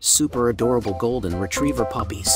super adorable golden retriever puppies.